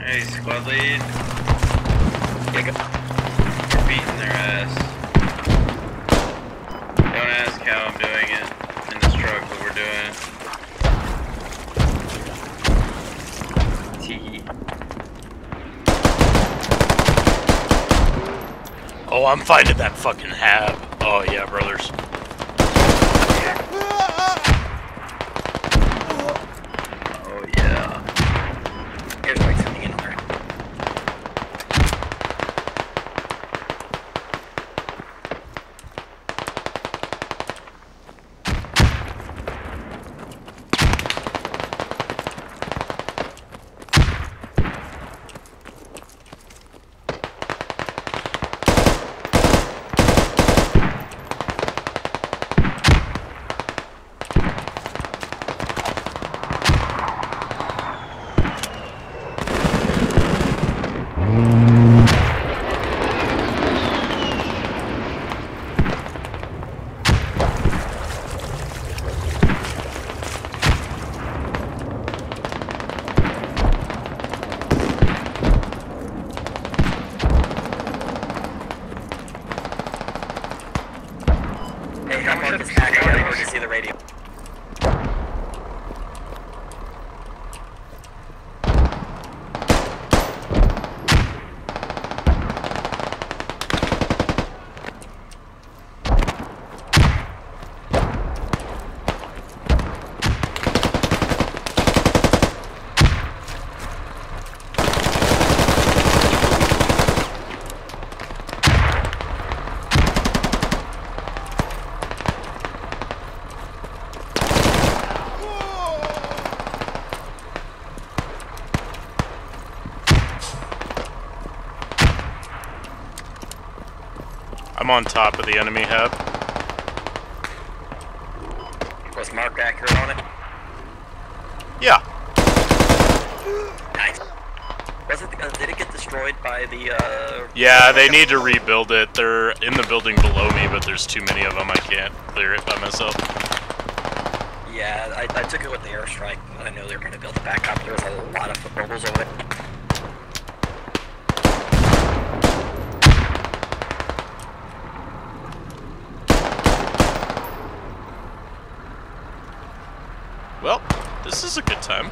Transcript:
Hey, squad lead. Go. We're beating their ass. Don't ask how I'm doing it in this truck, but we're doing it. Oh, I'm finding that fucking hab. Oh yeah, brothers. I'm on top of the enemy hub. Was Mark accurate on it? Yeah. Nice. Was it? Uh, did it get destroyed by the? uh... Yeah, they need to rebuild it. They're in the building below me, but there's too many of them. I can't clear it by myself. Yeah, I, I took it with the airstrike. I know they were going to build it back up. There was a lot of footballs over it. Well, this is a good time.